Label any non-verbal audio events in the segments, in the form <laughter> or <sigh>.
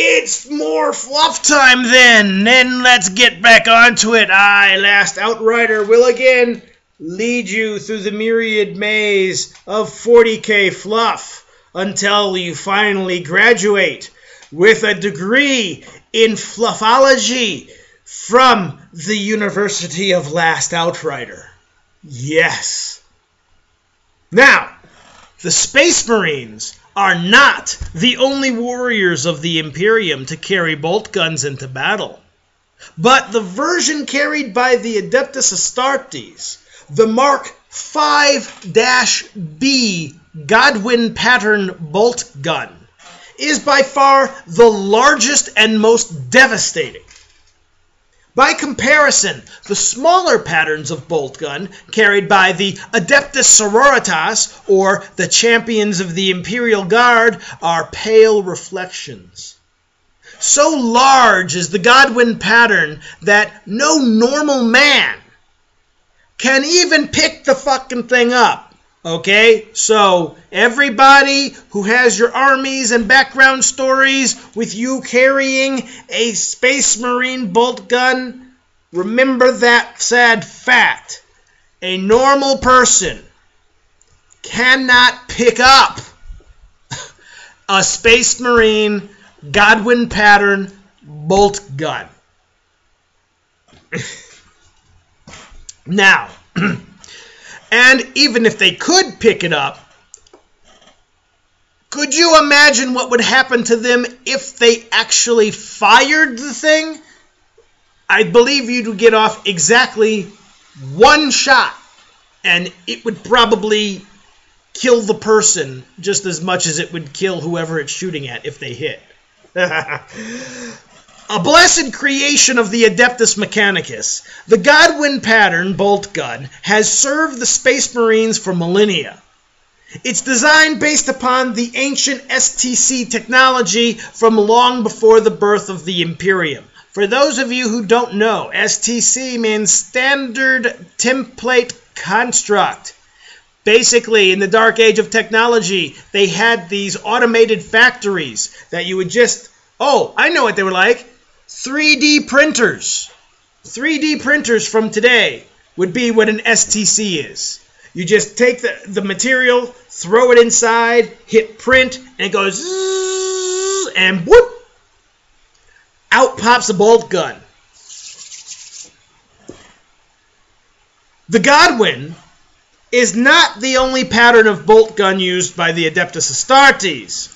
It's more fluff time then. Then let's get back onto it. I, Last Outrider, will again lead you through the myriad maze of 40k fluff until you finally graduate with a degree in fluffology from the University of Last Outrider. Yes. Now, the Space Marines are not the only warriors of the Imperium to carry bolt guns into battle. But the version carried by the Adeptus Astartes, the Mark 5-B Godwyn pattern bolt gun, is by far the largest and most devastating. By comparison, the smaller patterns of bolt gun carried by the Adeptus Sororitas, or the champions of the Imperial Guard, are pale reflections. So large is the Godwyn pattern that no normal man can even pick the fucking thing up. Okay, so everybody who has your armies and background stories with you carrying a Space Marine bolt gun, remember that sad fact. A normal person cannot pick up <laughs> a Space Marine Godwyn pattern bolt gun. <laughs> now, <clears throat> and even if they could pick it up, could you imagine what would happen to them if they actually fired the thing? I believe you'd get off exactly one shot, and it would probably kill the person just as much as it would kill whoever it's shooting at if they hit. <laughs> A blessed creation of the Adeptus Mechanicus, the Godwyn pattern bolt gun has served the Space Marines for millennia. It's designed based upon the ancient STC technology from long before the birth of the Imperium. For those of you who don't know, STC means Standard Template Construct. Basically, in the dark age of technology, they had these automated factories that you would just, oh, I know what they were like 3D printers. 3D printers from today would be what an STC is. You just take the, the material, throw it inside, hit print, and it goes zzz, and whoop, out pops a bolt gun. The Godwyn is not the only pattern of bolt gun used by the Adeptus Astartes,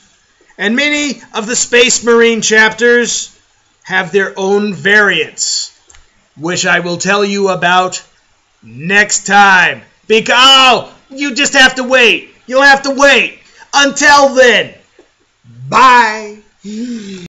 and many of the Space Marine chapters have their own variants, which I will tell you about next time. Because oh, you just have to wait. You'll have to wait. Until then, bye.